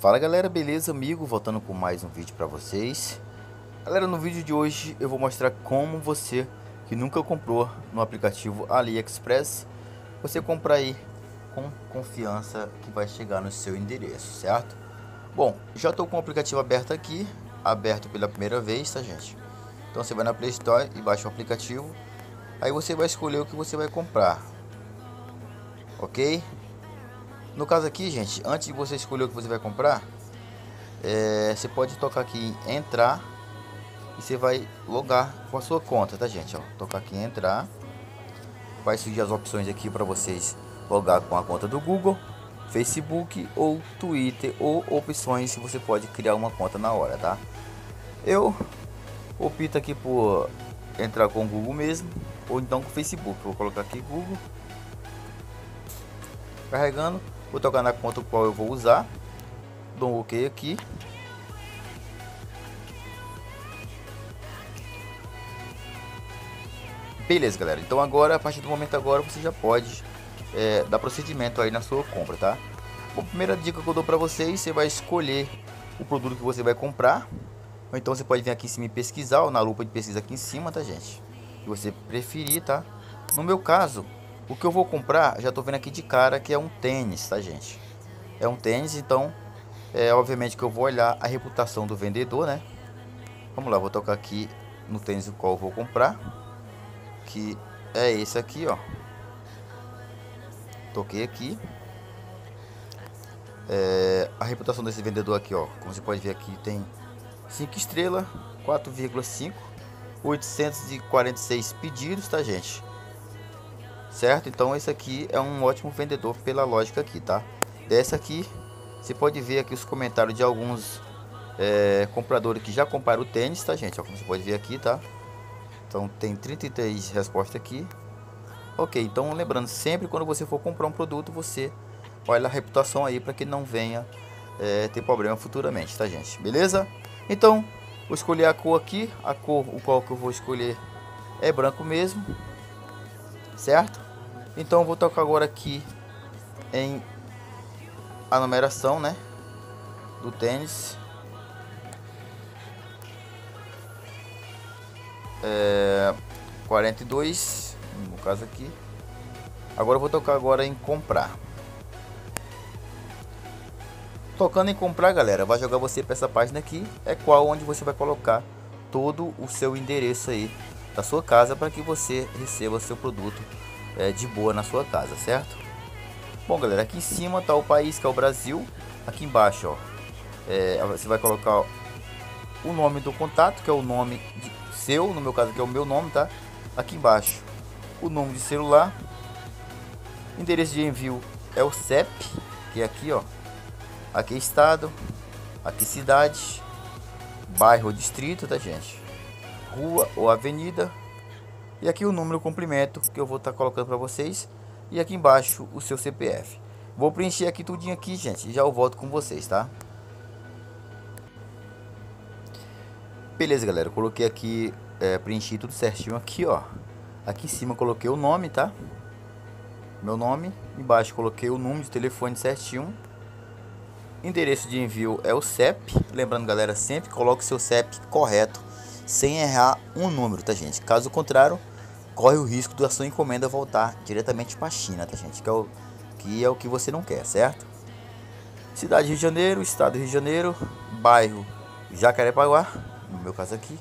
Fala galera, beleza amigo? Voltando com mais um vídeo para vocês Galera, no vídeo de hoje eu vou mostrar como você que nunca comprou no aplicativo AliExpress Você comprar aí com confiança que vai chegar no seu endereço, certo? Bom, já estou com o aplicativo aberto aqui Aberto pela primeira vez, tá gente? Então você vai na Play Store e baixa o aplicativo Aí você vai escolher o que você vai comprar Ok? No caso aqui, gente, antes de você escolher o que você vai comprar, é, você pode tocar aqui em entrar e você vai logar com a sua conta, tá gente? Ó, tocar aqui em entrar, vai surgir as opções aqui para vocês logar com a conta do Google, Facebook ou Twitter ou opções que você pode criar uma conta na hora, tá? Eu opto aqui por entrar com o Google mesmo ou então com o Facebook. Vou colocar aqui Google, carregando Vou tocar na conta qual eu vou usar. Dou um OK aqui. Beleza, galera. Então agora, a partir do momento agora, você já pode é, dar procedimento aí na sua compra, tá? Bom, primeira dica que eu dou para vocês, você vai escolher o produto que você vai comprar. Ou então você pode vir aqui em cima e pesquisar, ou na lupa de pesquisa aqui em cima, tá, gente? Se você preferir, tá? No meu caso, o que eu vou comprar, já tô vendo aqui de cara que é um tênis, tá gente? É um tênis, então, é obviamente que eu vou olhar a reputação do vendedor, né? Vamos lá, vou tocar aqui no tênis o qual eu vou comprar. Que é esse aqui, ó. Toquei aqui. É, a reputação desse vendedor aqui, ó. Como você pode ver aqui, tem 5 estrelas, 4,5, 846 pedidos, tá gente? Certo? Então esse aqui é um ótimo vendedor pela lógica aqui, tá? Dessa aqui, você pode ver aqui os comentários de alguns é, compradores que já compraram o tênis, tá gente? Ó, como você pode ver aqui, tá? Então tem 33 respostas aqui. Ok, então lembrando, sempre quando você for comprar um produto, você olha a reputação aí para que não venha é, ter problema futuramente, tá gente? Beleza? Então, vou escolher a cor aqui, a cor o qual que eu vou escolher é branco mesmo, certo? Então vou tocar agora aqui em a numeração, né, do tênis. É, 42, no caso aqui. Agora eu vou tocar agora em comprar. Tocando em comprar, galera, vai jogar você para essa página aqui, é qual onde você vai colocar todo o seu endereço aí da sua casa para que você receba seu produto é, de boa na sua casa, certo? Bom, galera, aqui em cima tá o país que é o Brasil. Aqui embaixo, ó, é, você vai colocar o nome do contato, que é o nome seu, no meu caso que é o meu nome, tá? Aqui embaixo, o número de celular, endereço de envio é o CEP, que é aqui, ó. Aqui é estado, aqui cidade, bairro ou distrito, tá, gente? Rua ou avenida, e aqui o número complemento que eu vou estar tá colocando para vocês. E aqui embaixo o seu CPF. Vou preencher aqui tudinho aqui, gente. Já eu volto com vocês, tá? Beleza, galera. Eu coloquei aqui, é, preenchi tudo certinho aqui, ó. Aqui em cima coloquei o nome, tá? Meu nome. Embaixo coloquei o número de telefone certinho. Endereço de envio é o CEP. Lembrando, galera, sempre coloque seu CEP correto sem errar um número, tá gente? Caso contrário, corre o risco da sua encomenda voltar diretamente para a China, tá gente? Que é, o, que é o que você não quer, certo? Cidade Rio de Janeiro, Estado Rio de Janeiro, bairro Jacarepaguá, no meu caso aqui.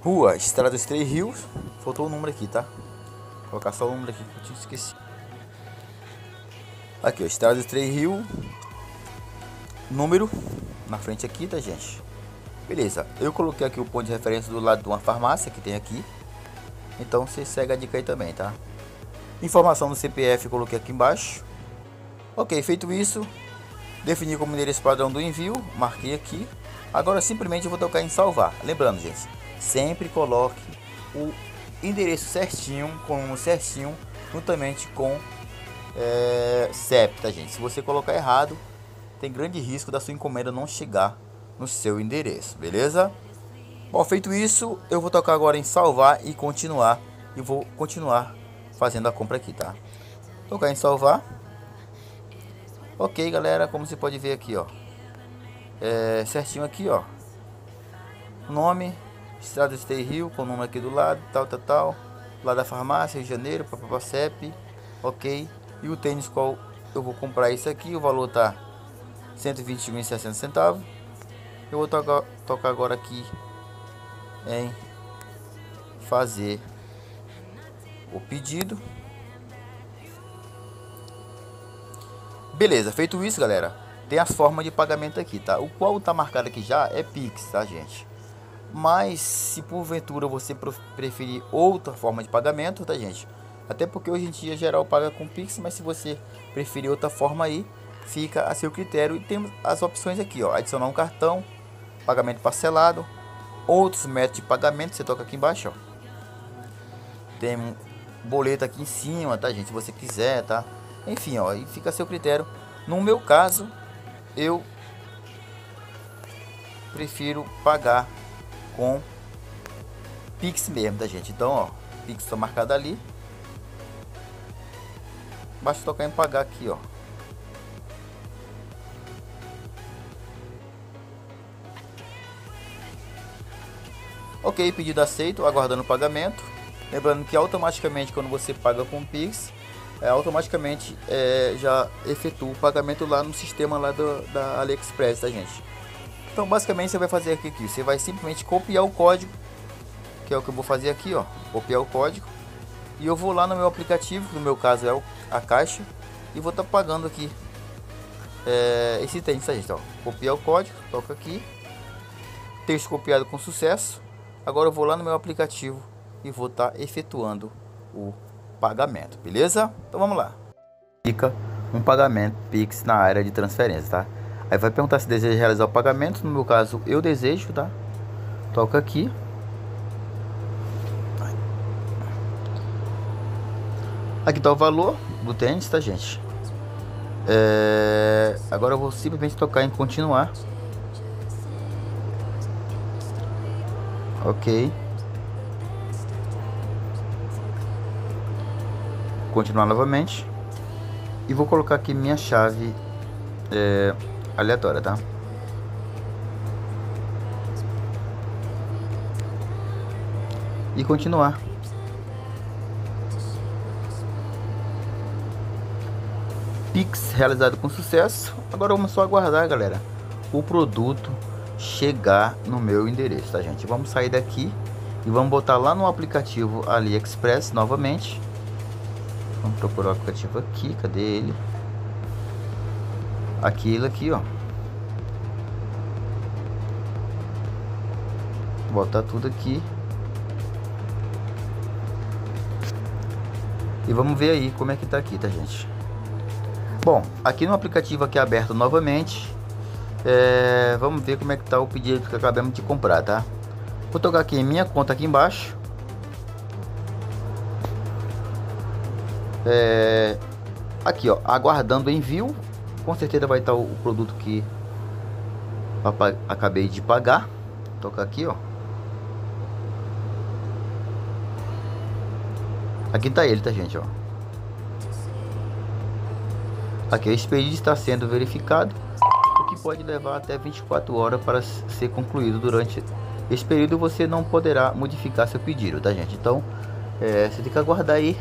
Rua Estrada dos Três Rios, faltou o número aqui, tá? Vou colocar só o número aqui que eu tinha esquecido. Aqui, ó, Estrada dos Três Rios, número na frente aqui, tá gente? Beleza, eu coloquei aqui o ponto de referência do lado de uma farmácia que tem aqui. Então você segue a dica aí também, tá? Informação do CPF coloquei aqui embaixo. Ok, feito isso, defini como endereço padrão do envio, marquei aqui. Agora simplesmente vou tocar em salvar. Lembrando, gente, sempre coloque o endereço certinho, com certinho, juntamente com é, CEP, tá gente? Se você colocar errado, tem grande risco da sua encomenda não chegar no seu endereço, beleza? Bom, feito isso, eu vou tocar agora em salvar e continuar. E vou continuar fazendo a compra aqui, tá? Tocar em salvar. Ok, galera, como você pode ver aqui, ó. É, certinho aqui, ó. Nome, Estrada Stay Rio, com o nome aqui do lado, tal, tal, tal. Lá da farmácia, Rio de Janeiro, papapá, CEP, ok. E o tênis qual eu vou comprar isso aqui, o valor tá 121,60 centavos. Eu vou tocar, tocar agora aqui em fazer o pedido. Beleza, feito isso, galera, tem as formas de pagamento aqui, tá? O qual tá marcado aqui já é Pix, tá, gente? Mas se porventura você preferir outra forma de pagamento, tá, gente? Até porque hoje em dia geral paga com Pix, mas se você preferir outra forma aí, fica a seu critério. E temos as opções aqui, ó, adicionar um cartão, pagamento parcelado, outros métodos de pagamento, você toca aqui embaixo, ó. Tem um boleto aqui em cima, tá, gente? Se você quiser, tá? Enfim, ó, e fica a seu critério. No meu caso, eu prefiro pagar com Pix mesmo, da gente. Então, ó, Pix está marcado ali. Basta tocar em pagar aqui, ó. Ok, pedido aceito, aguardando o pagamento. Lembrando que automaticamente quando você paga com Pix, é, automaticamente é, já efetua o pagamento lá no sistema lá do, da AliExpress, tá gente? Então basicamente você vai fazer aqui, aqui, você vai simplesmente copiar o código, que é o que eu vou fazer aqui, ó, copiar o código, e eu vou lá no meu aplicativo, no meu caso é a caixa, e vou estar tá pagando aqui é, esse tênis, tá gente? Ó, copiar o código, toca aqui, texto copiado com sucesso, agora eu vou lá no meu aplicativo e vou estar tá efetuando o pagamento, beleza? Então vamos lá. Fica um pagamento Pix na área de transferência, tá? Aí vai perguntar se deseja realizar o pagamento. No meu caso, eu desejo, tá? Toca aqui. Aqui tá o valor do tênis, tá, gente? É... Agora eu vou simplesmente tocar em continuar. Ok. Continuar novamente. E vou colocar aqui minha chave. É aleatória, tá? E continuar. Pix realizado com sucesso. Agora vamos só aguardar, galera, o produto chegar no meu endereço, tá, gente? Vamos sair daqui e vamos botar lá no aplicativo AliExpress novamente. Vamos procurar o aplicativo aqui, cadê ele? aquilo aqui, ó. Botar tudo aqui. E vamos ver aí como é que tá aqui, tá, gente? Bom, aqui no aplicativo aqui aberto novamente. É, vamos ver como é que tá o pedido que acabamos de comprar, tá? Vou tocar aqui em minha conta aqui embaixo. É, aqui, ó, aguardando envio com certeza vai estar o, produto que acabei de pagar. Tocar aqui, ó. Aqui tá ele, tá gente, ó. Aqui, esse pedido está sendo verificado, o que pode levar até 24 horas para ser concluído. Durante esse período você não poderá modificar seu pedido, tá gente? Então, é, você tem que aguardar aí.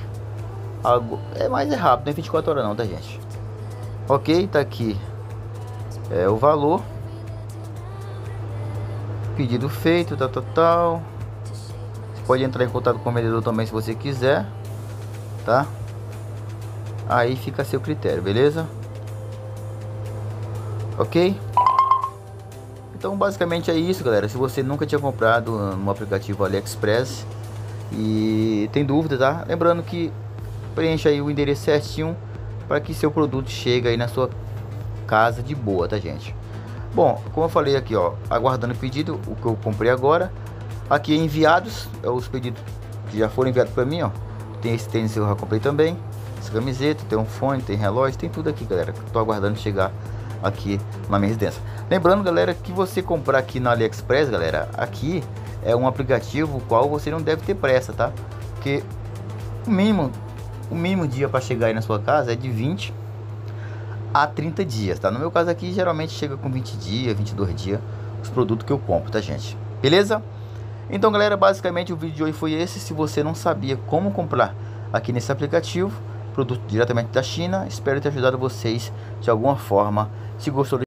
Algo, é mais é rápido, não é 24 horas não, tá gente? Ok, tá aqui é o valor. Pedido feito, tal, tal, tal. Você pode entrar em contato com o vendedor também se você quiser, tá? Aí fica a seu critério, beleza? Ok? Então basicamente é isso, galera. Se você nunca tinha comprado no aplicativo AliExpress e tem dúvida, tá? Lembrando que preencha aí o endereço certinho para que seu produto chegue aí na sua casa de boa, tá gente? Bom, como eu falei aqui, ó, aguardando o pedido, o que eu comprei agora. Aqui enviados, é os pedidos que já foram enviados para mim, ó. Tem esse tênis que eu já comprei também, essa camiseta, tem um fone, tem relógio, tem tudo aqui, galera. Tô aguardando chegar aqui na minha residência. Lembrando, galera, que você comprar aqui na AliExpress, galera, aqui é um aplicativo qual você não deve ter pressa, tá? Porque o mínimo o mínimo dia para chegar aí na sua casa é de 20 a 30 dias, tá? No meu caso aqui, geralmente chega com 20 dias, 22 dias, os produtos que eu compro, tá, gente? Beleza? Então, galera, basicamente o vídeo de hoje foi esse. Se você não sabia como comprar aqui nesse aplicativo, produto diretamente da China, espero ter ajudado vocês de alguma forma. Se gostou